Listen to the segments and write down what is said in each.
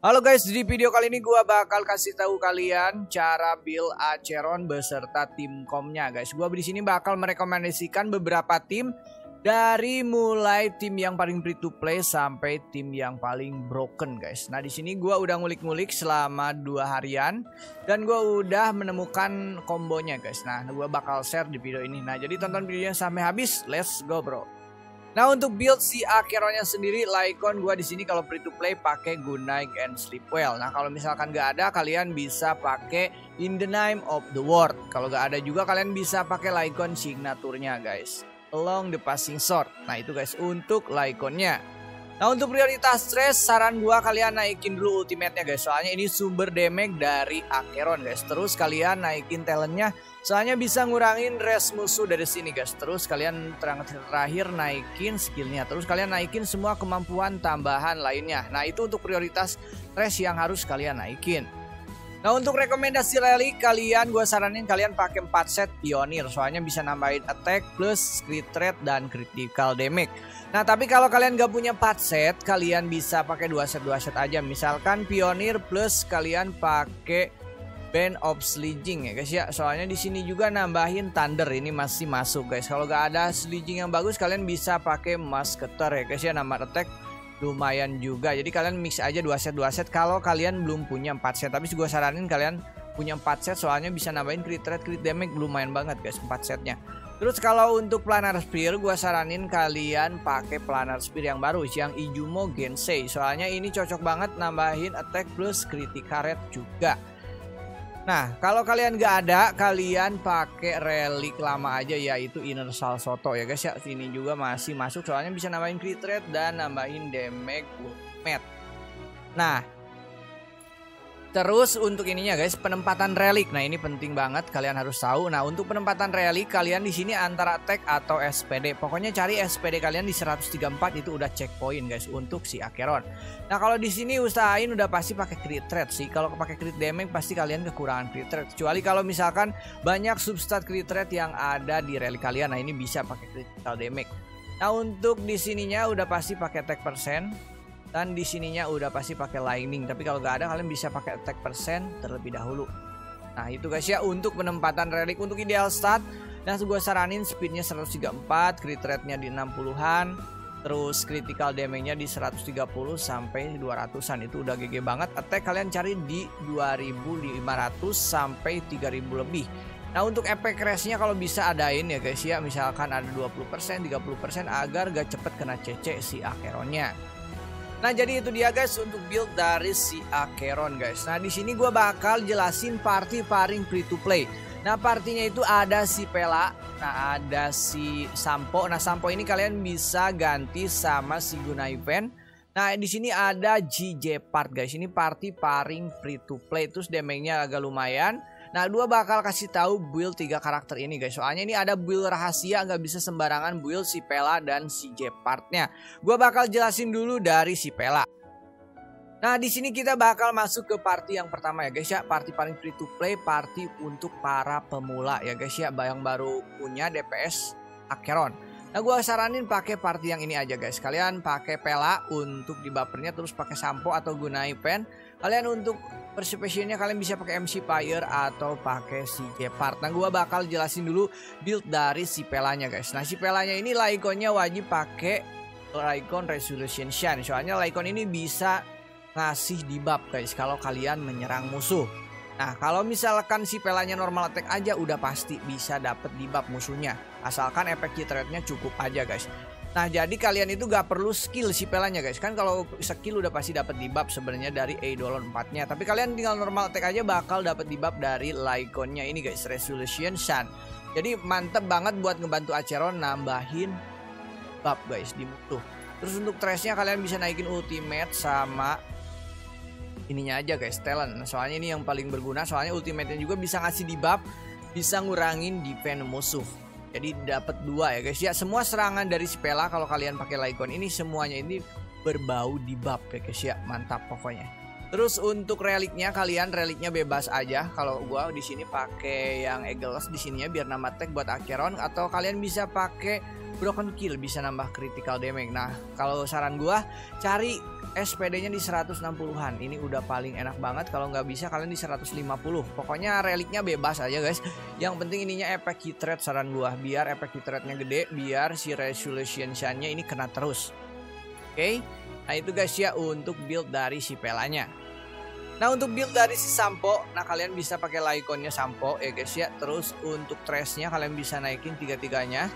Halo guys, di video kali ini gua bakal kasih tahu kalian cara build Acheron beserta tim komnya guys. Gua di sini bakal merekomendasikan beberapa tim dari mulai tim yang paling free to play sampai tim yang paling broken guys. Nah di sini gua udah ngulik-ngulik selama dua harian dan gua udah menemukan kombonya guys. Nah gua bakal share di video ini. Nah jadi tonton videonya sampai habis. Let's go bro. Nah untuk build si Akeronnya sendiri Lycon gua di sini kalau free to play pakai Good Night and Sleep Well. Nah kalau misalkan nggak ada kalian bisa pakai In the Name of the World. Kalau nggak ada juga kalian bisa pakai Lycon signaturnya guys. Along the Passing Sword. Nah itu guys untuk Lyconnya. Nah untuk prioritas stress saran gua kalian naikin dulu ultimate-nya guys. Soalnya ini sumber damage dari Acheron guys. Terus kalian naikin talentnya soalnya bisa ngurangin res musuh dari sini guys. Terus kalian terang terakhir naikin skillnya. Terus kalian naikin semua kemampuan tambahan lainnya. Nah itu untuk prioritas stress yang harus kalian naikin. Nah untuk rekomendasi rally kalian gue saranin kalian pakai 4 set pionir soalnya bisa nambahin attack plus crit rate dan critical damage. Nah tapi kalau kalian gak punya 4 set kalian bisa pakai 2 set 2 set aja. Misalkan pionir plus kalian pakai Band of Sledging ya guys ya. Soalnya di sini juga nambahin Thunder. Ini masih masuk guys. Kalau gak ada Sledging yang bagus kalian bisa pakai Musketeer ya guys ya. Nambah attack lumayan juga. Jadi kalian mix aja dua set dua set kalau kalian belum punya 4 set. Tapi gue saranin kalian punya 4 set soalnya bisa nambahin crit rate crit damage lumayan banget guys 4 setnya. Terus kalau untuk planar spear gue saranin kalian pakai planar spear yang baru yang Ijumo Gensei. Soalnya ini cocok banget nambahin attack plus critical rate juga. Nah, kalau kalian gak ada, kalian pakai relik lama aja yaitu Inner Sal Soto ya guys ya. Sini juga masih masuk soalnya bisa nambahin crit rate dan nambahin damage ultimate. Nah, Terus untuk ininya guys, penempatan relik. Nah, ini penting banget kalian harus tahu. Nah, untuk penempatan relik kalian di sini antara tag atau SPD. Pokoknya cari SPD kalian di 134 itu udah checkpoint guys untuk si Acheron. Nah, kalau di sini usahain udah pasti pakai crit rate sih. Kalau pakai crit damage pasti kalian kekurangan crit rate. Kecuali kalau misalkan banyak substat crit rate yang ada di relik kalian. Nah, ini bisa pakai critical damage. Nah, untuk di sininya udah pasti pakai tag persen dan di sininya udah pasti pakai lightning tapi kalau nggak ada kalian bisa pakai attack persen terlebih dahulu. Nah itu guys ya untuk penempatan relik untuk ideal start. Dan gue saranin speednya 134 crit rate nya di 60an terus critical damage-nya di 130 sampai 200-an itu udah GG banget. Attack kalian cari di 2500 sampai 3000 lebih. Nah untuk efek crash-nya kalau bisa adain ya guys ya. Misalkan ada 20% 30% agar gak cepet kena CC si Acheronnya. Nah jadi itu dia guys untuk build dari si Acheron guys. Nah di sini gue bakal jelasin party paring free to play. Nah partinya itu ada si Pela, nah ada si Sampo. Nah Sampo ini kalian bisa ganti sama si Guna Event. Nah di sini ada GJ Part guys. Ini party paring free to play. Terus damage-nya agak lumayan. Nah, dua bakal kasih tahu build tiga karakter ini guys. Soalnya ini ada build rahasia nggak bisa sembarangan build si Pela dan si Jepartnya. Gua bakal jelasin dulu dari si Pela. Nah, di sini kita bakal masuk ke party yang pertama ya guys ya. Party paling free to play, party untuk para pemula ya guys ya. Yang baru punya DPS Acheron. Nah, gue saranin pakai party yang ini aja guys. Kalian pakai Pela untuk di bapernya terus pakai sampo atau gunai pen. Kalian untuk Persipationnya kalian bisa pakai MC Fire atau pakai si Gepard. Nah gue bakal jelasin dulu build dari si pelanya guys. Nah si pelanya ini Lyconnya wajib pakai Lycon Resolution Shine. Soalnya Lycon ini bisa ngasih debuff guys kalau kalian menyerang musuh. Nah kalau misalkan si pelanya normal attack aja udah pasti bisa dapet debuff musuhnya. Asalkan efek hit rate-nya cukup aja guys. Nah jadi kalian itu gak perlu skill si pelanya guys. Kan kalau skill udah pasti dapat debuff sebenarnya dari Eidolon 4 nya Tapi kalian tinggal normal attack aja bakal dapat debuff dari Lyconnya ini guys. Resolution Sun. Jadi mantep banget buat ngebantu Acheron nambahin buff guys di musuh. Terus untuk trashnya kalian bisa naikin ultimate sama ininya aja guys talent Soalnya ini yang paling berguna soalnya ultimate-nya juga bisa ngasih debuff Bisa ngurangin defense musuh jadi dapat dua ya guys. Ya semua serangan dari Spela kalau kalian pakai Lycon ini semuanya ini berbau bab ya guys ya. Mantap pokoknya. Terus untuk reliknya kalian reliknya bebas aja. Kalau gua di sini pakai yang Eagles di sininya biar nambah tag buat Acheron atau kalian bisa pakai Broken Kill bisa nambah critical damage. Nah, kalau saran gua cari SPD-nya di 160-an. Ini udah paling enak banget. Kalau nggak bisa kalian di 150. Pokoknya reliknya bebas aja guys. Yang penting ininya efek hit rate saran gua biar efek hit rate-nya gede, biar si resolution-nya ini kena terus. Oke. Okay? Nah itu guys ya untuk build dari si pelanya. Nah untuk build dari si Sampo, nah kalian bisa pakai Lyconnya Sampo ya guys ya. Terus untuk trash kalian bisa naikin tiga-tiganya.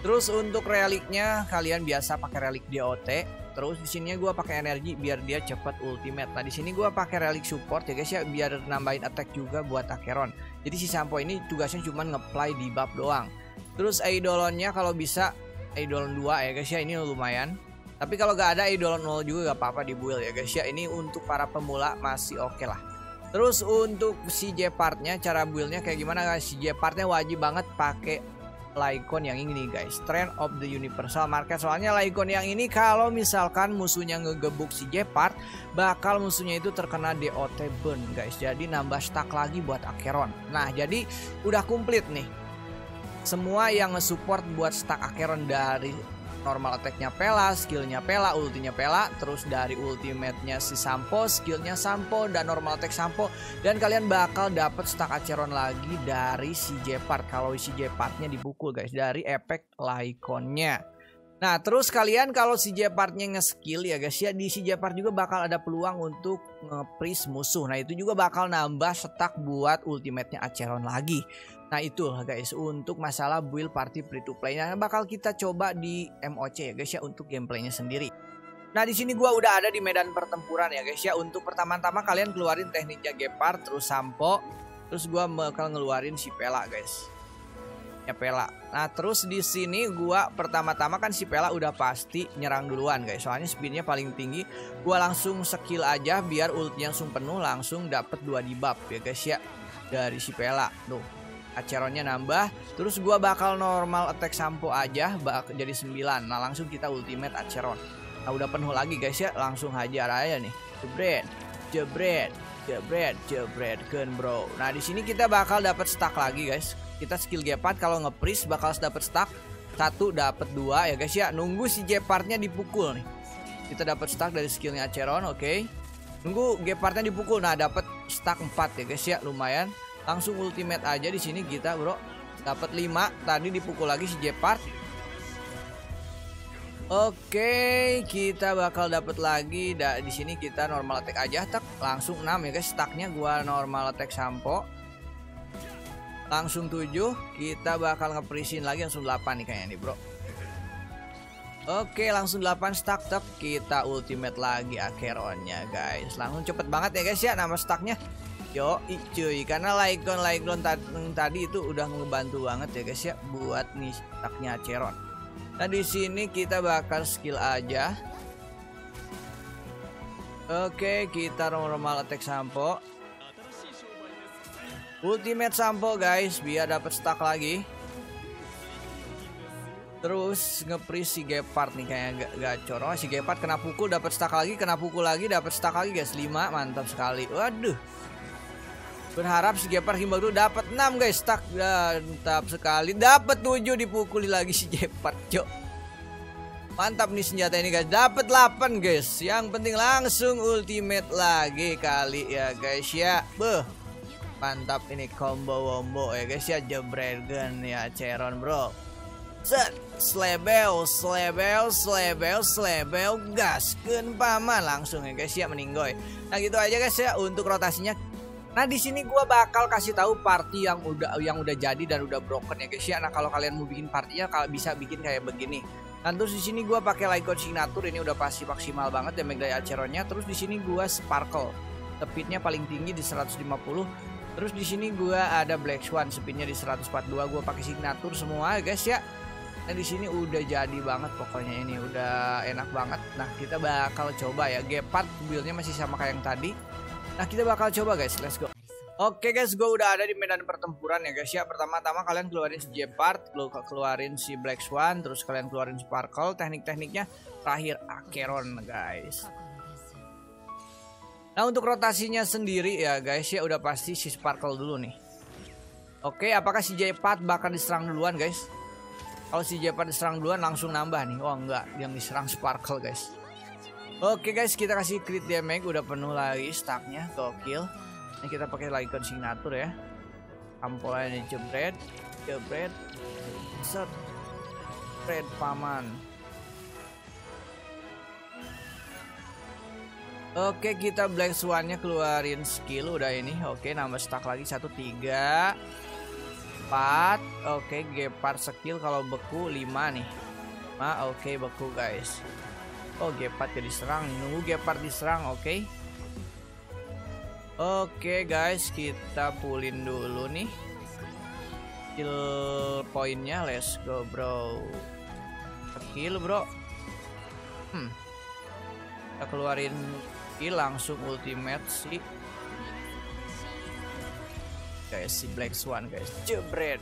Terus untuk reliknya kalian biasa pakai relik DOT. Terus di sini gue pakai energi biar dia cepat ultimate. Nah di sini gue pakai relik support ya guys ya biar nambahin attack juga buat Acheron. Jadi si Sampo ini tugasnya cuma ngeplay di buff doang. Terus Eidolonnya kalau bisa Eidolon 2 ya guys ya ini lumayan. Tapi kalau gak ada idol 0 juga gak apa-apa di build ya guys ya. Ini untuk para pemula masih oke okay lah. Terus untuk si J-partnya cara buildnya kayak gimana guys? Si J-partnya wajib banget pakai Lycon yang ini guys. Trend of the Universal Market. Soalnya Lycon yang ini kalau misalkan musuhnya ngegebuk si J-part, bakal musuhnya itu terkena DOT burn guys. Jadi nambah stack lagi buat Acheron. Nah jadi udah komplit nih. Semua yang nge-support buat stack Acheron dari normal attacknya Pela, skillnya Pela, ultinya Pela, terus dari ultimate-nya si Sampo, skillnya Sampo dan normal attack Sampo dan kalian bakal dapat stack Acheron lagi dari si Jepard kalau si Jepardnya dipukul guys dari efek Lyconnya. Nah terus kalian kalau si Jepardnya nge-skill ya guys ya di si Jepard juga bakal ada peluang untuk nge-freeze musuh. Nah itu juga bakal nambah stack buat ultimate-nya Acheron lagi. Nah itu guys untuk masalah build party free to play nah bakal kita coba di MOC ya guys ya untuk gameplaynya sendiri. Nah di sini gua udah ada di medan pertempuran ya guys ya. Untuk pertama-tama kalian keluarin tekniknya Gepard terus Sampo, terus gua bakal ngeluarin si Pela guys. Ya Pela. Nah terus di sini gua pertama-tama kan si Pela udah pasti nyerang duluan guys. Soalnya speednya paling tinggi. Gua langsung skill aja biar ultinya langsung penuh langsung dapet dua debuff ya guys ya dari si Pela. Tuh Aceronnya nambah Terus gua bakal normal attack sampo aja bak Jadi 9 Nah langsung kita ultimate Aceron Nah udah penuh lagi guys ya Langsung hajar aja nih Jebret Jebret Jebret Jebret Gun bro. Nah di sini kita bakal dapat stack lagi guys. Kita skill Gepard kalau nge bakal dapat stack satu dapat dua ya guys ya. Nunggu si Gepardnya dipukul nih. Kita dapat stack dari skillnya Aceron oke. Okay. nunggu Gepardnya dipukul. Nah dapat stack 4 ya guys ya. Lumayan. Langsung ultimate aja di sini kita bro. Dapat 5 tadi dipukul lagi si Jepard Oke, kita bakal dapat lagi da, di sini kita normal attack aja tak langsung 6 ya guys. Stacknya gua normal attack sampo. Langsung 7, kita bakal ngeprisin lagi langsung 8 nih kayaknya nih, Bro. Oke, langsung 8 stack tap kita ultimate lagi Acheronnya, guys. Langsung cepet banget ya guys ya nama stacknya. Yo, cuy, karena Lycon Lycon tadi itu udah ngebantu banget ya guys ya buat nih taknya Ceron. Nah di sini kita bakal skill aja. Oke, kita normal attack sampo. Ultimate sampo guys, biar dapat stack lagi. Terus ngepris si Gepard nih kayak gacor. Oh, si Gepard kena pukul dapat stack lagi, kena pukul lagi dapat stack lagi guys. 5 mantap sekali. Waduh. Berharap si Gepard Himbal itu dapat 6 guys. Tak mantap sekali. Dapat 7 dipukuli lagi si Gepard, Cok. Mantap nih senjata ini guys. Dapat 8 guys. Yang penting langsung ultimate lagi kali ya guys ya. Beh. Mantap ini combo-wombo ya guys ya. Jebragan ya Ceron bro. Set, slebel, slebel, slebel, slebel, gaskeun paman langsung ya guys ya meninggoy. Nah gitu aja guys ya untuk rotasinya Nah di sini gue bakal kasih tahu party yang udah yang udah jadi dan udah broken ya guys ya. Nah kalau kalian mau bikin partinya kalau bisa bikin kayak begini. Nah terus di sini gue pakai Lycon Signature ini udah pasti maksimal banget ya Megdaya Aceronnya. Terus di sini gue Sparkle, speednya paling tinggi di 150. Terus di sini gue ada Black Swan, speednya di 142. Gue pakai Signature semua guys ya. Nah di sini udah jadi banget pokoknya ini udah enak banget. Nah kita bakal coba ya. Gepard buildnya masih sama kayak yang tadi. Nah kita bakal coba guys, let's go. Oke guys, gue udah ada di medan pertempuran ya guys ya. Pertama-tama kalian keluarin si Gepard, keluarin si Black Swan, terus kalian keluarin Sparkle. Teknik-tekniknya terakhir Acheron guys. Nah untuk rotasinya sendiri ya guys ya udah pasti si Sparkle dulu nih. Oke apakah si J4 bakal diserang duluan guys? Kalau si J4 diserang duluan langsung nambah nih. Oh enggak yang diserang Sparkle guys. Oke guys kita kasih crit damage udah penuh lagi stacknya gokil. Ini kita pakai lagi konsignatur ya. Ampolannya jebret, jebret, set, red paman. Oke kita Black Swan-nya keluarin skill udah ini. Oke nambah stack lagi 1, 3 4 Oke Gepard skill kalau beku 5 nih. 5 oke beku guys. Oh Gepard jadi serang. Nunggu Gepard diserang oke Oke guys kita pulin dulu nih. Skill poinnya let's go bro. Skill bro. Hmm. Kita keluarin langsung ultimate si guys si Black Swan guys. Jebret.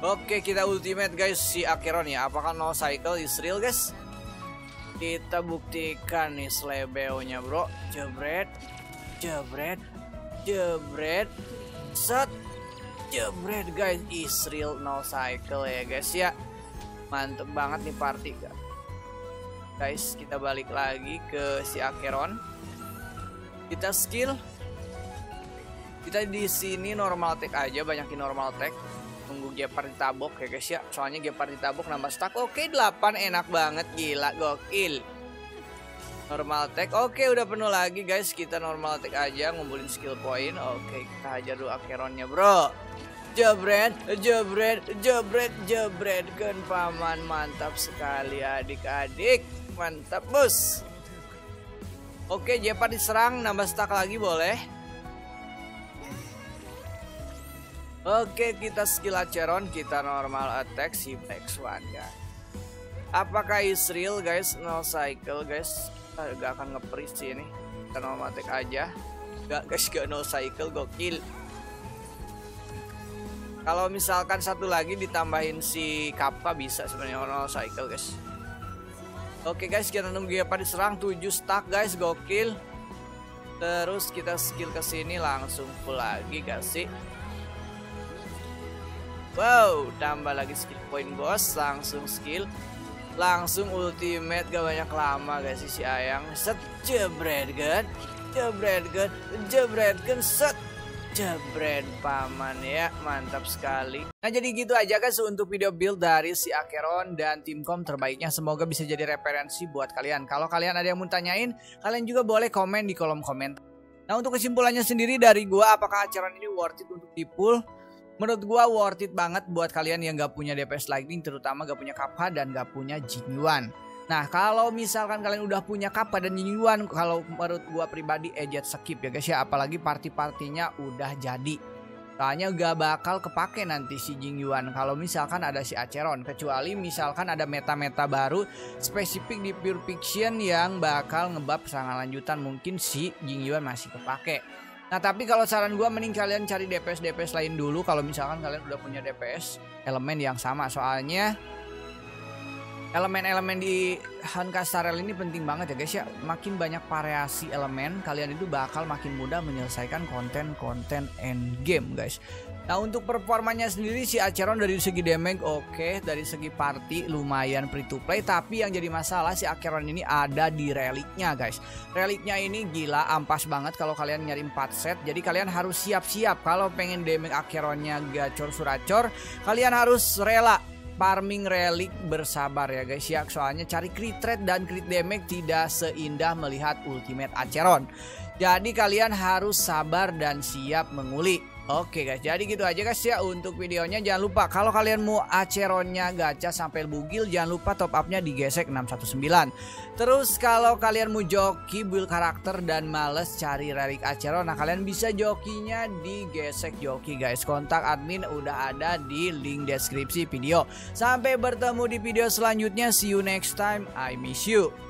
Oke kita ultimate guys si Acheron ya. Apakah no cycle is real guys Kita buktikan nih Slebeo-nya bro. Jebret Jebret Jebret. Set. Jebret guys. Is real no cycle ya guys ya. Mantep banget nih party guys. Kita balik lagi ke si Acheron. Kita skill. Kita di sini normal tag aja banyakin normal tag Gepard ditabok ya guys ya. Soalnya Gepard ditabok nambah stack oke 8 enak banget. Gila gokil. Normal tag oke udah penuh lagi guys. Kita normal tag aja ngumpulin skill point. Oke kita hajar dulu Acheronnya bro. Jebret, jebret, jebret, jebret, kan paman mantap sekali adik-adik. Mantap bos. Oke Jepa diserang nambah stack lagi boleh Oke kita skill Aceron kita normal attack si Black Swan ya Apakah Israel guys? No cycle guys. Kita gak akan nge sih ini. Kita normal attack aja. Gak guys gak no cycle gokil. Kalau misalkan satu lagi ditambahin si Kappa bisa sebenarnya no cycle guys. Oke guys, kita nunggu apa diserang. 7 stack guys, gokil. Terus kita skill ke sini langsung full lagi kasih. Wow, tambah lagi skill point bos, langsung skill. Langsung ultimate gak banyak lama guys si ayang. Set jebret gun. Jebret gun, jebret gun set jebret paman ya. Mantap sekali. Nah jadi gitu aja guys untuk video build dari si Akeron dan Timcom terbaiknya. Semoga bisa jadi referensi buat kalian. Kalau kalian ada yang mau tanyain kalian juga boleh komen di kolom komentar. Nah untuk kesimpulannya sendiri dari gua apakah Akeron ini worth it untuk di pull menurut gua worth it banget buat kalian yang gak punya DPS Lightning terutama gak punya Kappa dan gak punya Jinyuan Nah, kalau misalkan kalian udah punya Kappa dan Yuan, kalau menurut gua pribadi ejet skip ya guys ya, apalagi party-partinya udah jadi. Soalnya gak bakal kepake nanti si Jing Yuan kalau misalkan ada si Aceron kecuali misalkan ada meta-meta baru spesifik di Pure Fiction yang bakal ngebab serangan lanjutan mungkin si Jing Yuan masih kepake. Nah tapi kalau saran gue mending kalian cari DPS DPS lain dulu kalau misalkan kalian udah punya DPS elemen yang sama soalnya elemen-elemen di Hanka Starel ini penting banget ya guys ya. Makin banyak variasi elemen, kalian itu bakal makin mudah menyelesaikan konten-konten end game guys. Nah untuk performanya sendiri si Acheron dari segi damage oke, okay. dari segi party lumayan free to play. Tapi yang jadi masalah si Acheron ini ada di reliknya guys. Reliknya ini gila ampas banget kalau kalian nyari 4 set. Jadi kalian harus siap-siap kalau pengen damage Acheronnya gacor suracor. Kalian harus rela farming relik bersabar ya guys ya soalnya cari crit rate dan crit damage tidak seindah melihat ultimate Acheron jadi kalian harus sabar dan siap menguli Oke guys, jadi gitu aja guys ya untuk videonya. Jangan lupa kalau kalian mau Aceronnya gacha sampai bugil, jangan lupa top upnya digesek 619. Terus kalau kalian mau joki build karakter dan males cari relic Aceron, nah kalian bisa jokinya digesek joki guys. Kontak admin udah ada di link deskripsi video. Sampai bertemu di video selanjutnya. See you next time. I miss you.